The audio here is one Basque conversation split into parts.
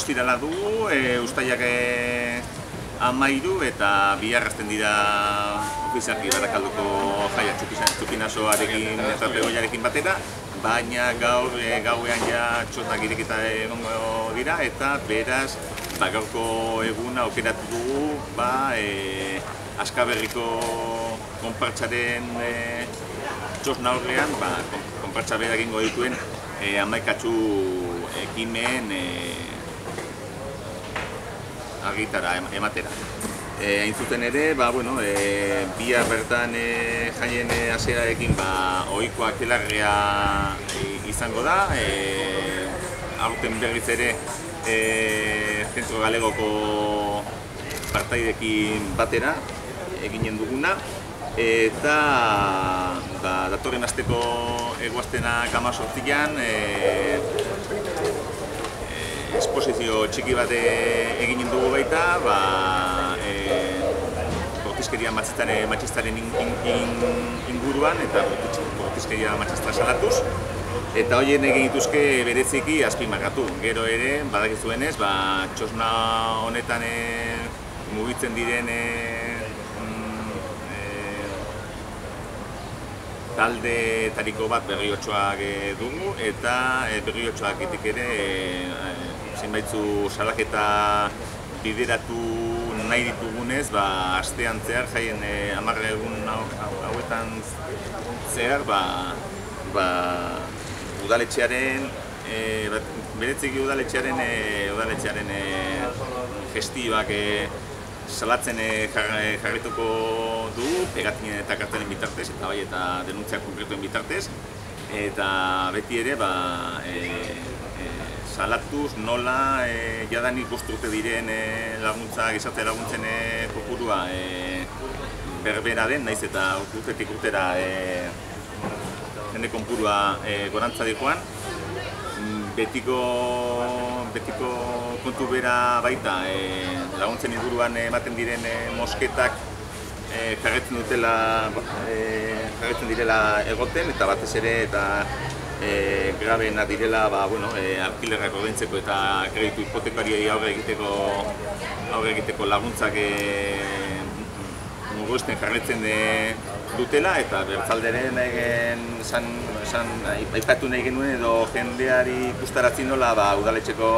ostirala dugu, e, ustaiak e, amairu eta bihar hasten dira ofizialki barakalduko jaia txupinasoarekin eta pegoiarekin batera, baina gaur e, gauean ja txotak irekita egongo dira eta beraz ba, gaurko eguna aukeratu dugu ba, e, askaberriko konpartxaren e, txosna horrean, ba, konpartxa behar egingo dituen e, amaikatzu ekimen e, argitara ematera. E, hain zuten ere, ba, bueno, e, bia bertan e, jaien hasierarekin ba, ohiko akelarria izango da, e, aurten berriz ere e, Zentro Galegoko partaidekin batera eginen duguna, eta ba, datorren asteko eguaztena kama sortzian e, esposizio txiki bat egin dugu baita ba, e, bortizkeria matxistaren in, in, inguruan eta bortizkeria matxistra salatuz eta horien egin dituzke bereziki azpimarratu. Gero ere, badakizuenez, ba, txosna honetan e, mugitzen diren e, talde tariko bat berriotxoak eh, dugu eta e, berriotxoak itik ere e, zinbaitzu salaketa bideratu nahi ditugunez, ba, astean zehar, jaien e, amarra egun hauetan zehar, ba, ba, udaletxearen, e, beretziki udaletxearen, e, udaletxearen e, gestioak e, salatzen eh, eh, jarrituko du, pegatinen eta kartelen bitartez, eta bai eta denuntziak konkretuen bitartez, eta beti ere ba, e, salatuz nola e, jadanik urte diren e, laguntza, gizarte laguntzen e, kopurua e, berbera den, naiz eta urtetik urtera e, jende konpurua e, gorantza dikoan, betiko, betiko kontu bera baita e, laguntzen inguruan ematen diren e, mosketak e, jarretzen dutela e, jarretzen direla egoten eta batez ere eta e, grabena direla ba, bueno, e, alkilerrak ordaintzeko eta kreditu hipotekariei aurre egiteko aurre egiteko laguntzak e, mugoesten jarretzen de, dutela eta bertzalderen egin san, san, aipatu nahi genuen edo jendeari ikustaratzen nola ba, udaletxeko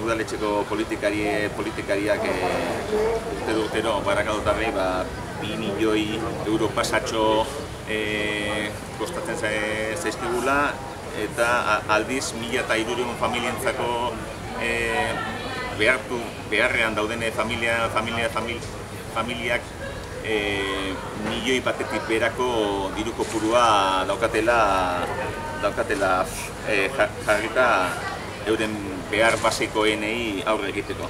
udaletxeko politikari, politikariak e, urte dutero barakadotarri ba, bi milioi euro pasatxo e, kostatzen zaizkigula eta aldiz mila eta irurion familientzako e, behartu, beharrean dauden familia, familia, familia, familiak e, milioi batetik berako diru kopurua daukatela daukatela e, jarrita euren behar basikoenei aurre egiteko.